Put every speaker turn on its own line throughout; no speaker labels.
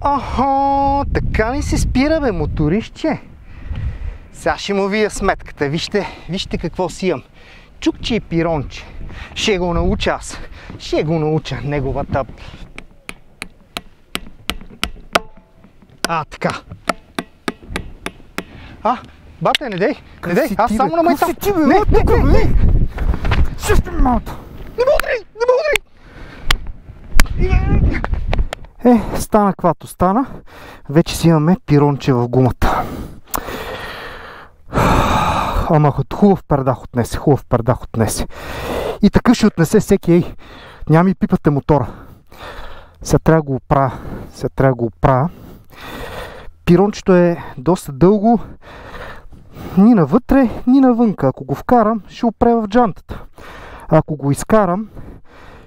Охо, така ли се спира, бе, моторище? Сега ще му вия сметката. Вижте, вижте какво си имам. Чукче и пиронче. Ще го науча аз. Ще го науча неговата... А, така. А, бате, не дей, не дей, аз само на майта. Не, не, не, не,
Също малко.
не ме удари, не ме удари.
Е, стана каквато стана. Вече си имаме пиронче в гумата. Ама хубав пердах отнесе, хубав пердах отнесе. И такъв ще отнесе всеки, ей. Няма ми пипате мотора. Сега трябва да го оправя. Сега трябва да го оправя. Пирончето е доста дълго. Ни навътре, ни навънка. Ако го вкарам, ще опре в джантата. Ако го изкарам,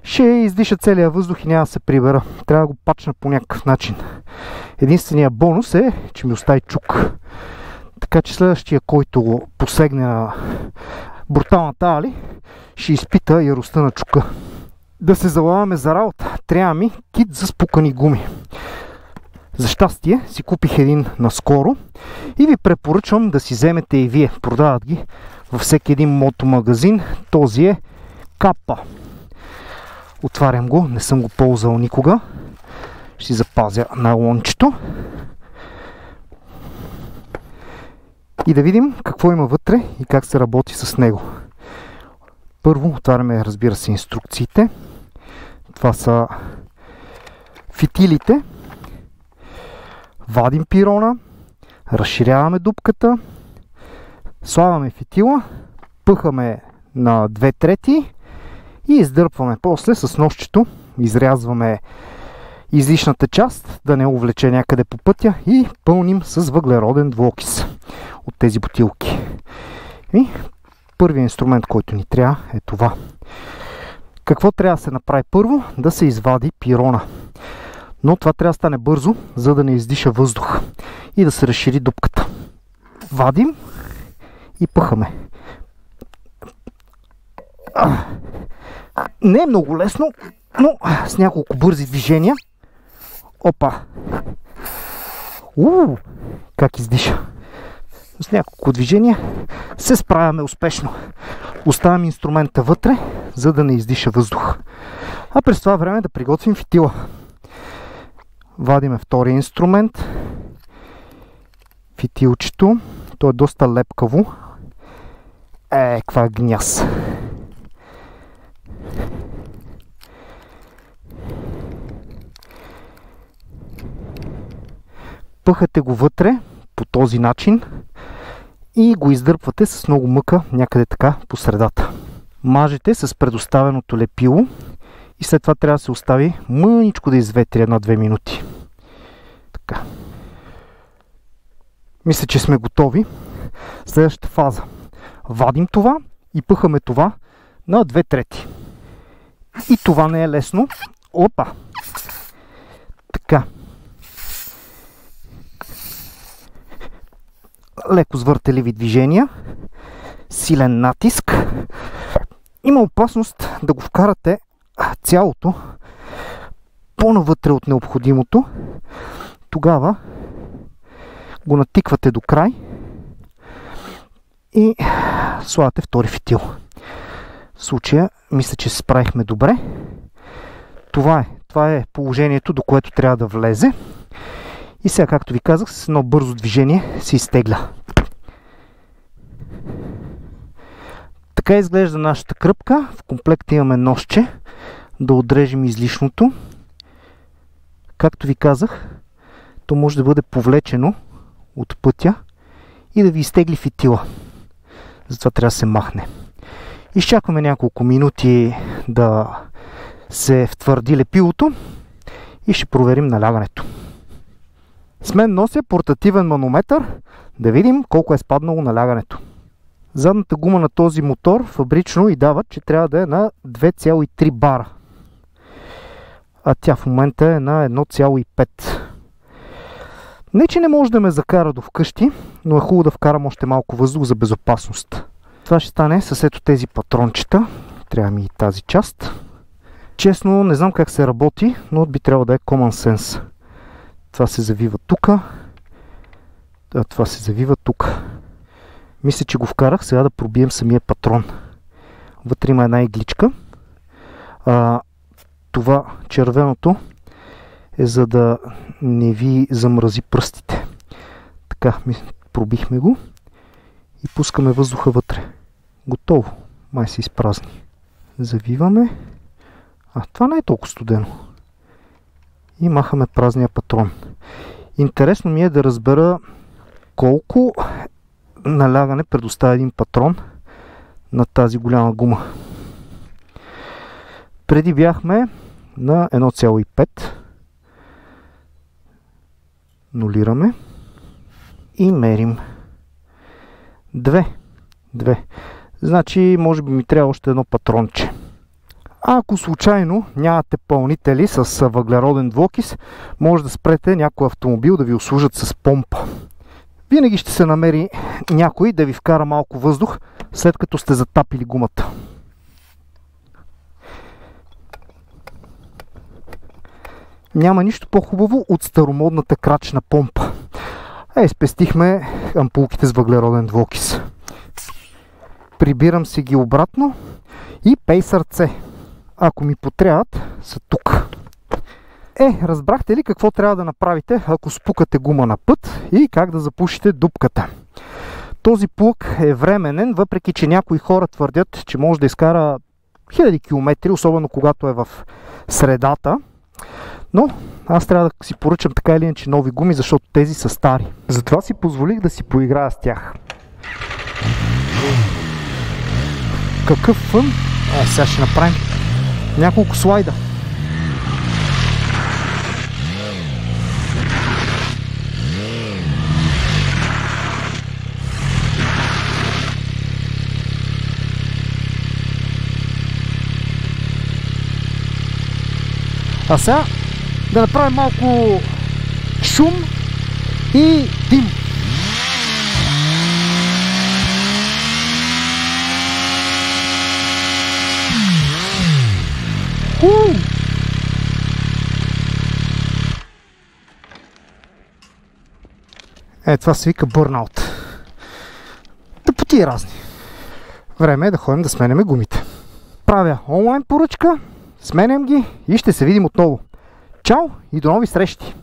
ще издиша целия въздух и няма да се прибера. Трябва да го пачна по някакъв начин. Единственият бонус е, че ми остави чук. Така че следващия, който го посегне на бруталната али, ще изпита яростта на чука. Да се залаваме за работа. Трябва ми кит за спукани гуми. За щастие си купих един наскоро и ви препоръчвам да си вземете и вие. Продават ги във всеки един мотомагазин. Този е Капа. Отварям го, не съм го ползвал никога. Ще запазя найлончето. И да видим какво има вътре и как се работи с него. Първо отваряме, разбира се, инструкциите. Това са фитилите. Вадим пирона, разширяваме дупката, слагаме фитила, пъхаме на две трети и издърпваме после с нощчето. Изрязваме излишната част, да не увлече някъде по пътя и пълним с въглероден двуокис от тези бутилки. И първият инструмент, който ни трябва е това. Какво трябва да се направи първо? Да се извади пирона. Но това трябва да стане бързо, за да не издиша въздух и да се разшири дупката. Вадим и пъхаме. Не е много лесно, но с няколко бързи движения. Опа! Уу, как издиша. С няколко движения се справяме успешно. Оставям инструмента вътре, за да не издиша въздух. А през това време да приготвим фитила. Вадиме втория инструмент. Фитилчето. То е доста лепкаво. Е, каква гняз. Пъхате го вътре по този начин и го издърпвате с много мъка някъде така по средата. Мажете с предоставеното лепило и след това трябва да се остави мъничко да изветри една-две минути. Така. Мисля, че сме готови. Следващата фаза. Вадим това и пъхаме това на две трети. И това не е лесно. Опа! Така. Леко свъртеливи движения. Силен натиск. Има опасност да го вкарате цялото по-навътре от необходимото. Тогава го натиквате до край и слагате втори фитил. В случая мисля, че се справихме добре. Това е. Това е положението, до което трябва да влезе. И сега, както ви казах, с едно бързо движение се изтегля. Така изглежда нашата кръпка. В комплект имаме нощче да отрежем излишното. Както ви казах, то може да бъде повлечено от пътя и да ви изтегли фитила. Затова трябва да се махне. Изчакваме няколко минути да се втвърди лепилото и ще проверим налягането. С мен нося портативен манометър да видим колко е спаднало налягането. Задната гума на този мотор фабрично и дава, че трябва да е на 2,3 бара. А тя в момента е на 1,5. Не, че не може да ме закара до вкъщи, но е хубаво да вкарам още малко въздух за безопасност. Това ще стане с ето тези патрончета. Трябва ми и тази част. Честно, не знам как се работи, но би трябвало да е common sense. Това се завива тук. Това се завива тук. Мисля, че го вкарах. Сега да пробием самия патрон. Вътре има една игличка. А, това червеното е за да не ви замрази пръстите. Така, пробихме го и пускаме въздуха вътре. Готово. Май се изпразни. Завиваме. А, това не е толкова студено. И махаме празния патрон. Интересно ми е да разбера колко налягане предоставя един патрон на тази голяма гума. Преди бяхме на 1,5. Нулираме и мерим. 2. 2. Значи, може би ми трябва още едно патронче. Ако случайно нямате пълнители с въглероден двокис, може да спрете някой автомобил да ви услужат с помпа. Винаги ще се намери някой да ви вкара малко въздух, след като сте затапили гумата. Няма нищо по-хубаво от старомодната крачна помпа. Е, спестихме ампулките с въглероден двокис. Прибирам си ги обратно и пей сърце. Ако ми потрябват, са тук. Е, разбрахте ли какво трябва да направите, ако спукате гума на път и как да запушите дупката? Този плък е временен, въпреки че някои хора твърдят, че може да изкара хиляди километри, особено когато е в средата. Но аз трябва да си поръчам така или иначе нови гуми, защото тези са стари. Затова си позволих да си поиграя с тях. Какъв фън? Е, сега ще направим няколко слайда. А сега да направим малко шум и дим. Е, това се вика бърнаут. Тъпоти разни. Време е да ходим да сменяме гумите. Правя онлайн поръчка, сменям ги и ще се видим отново. Чао и до нови срещи!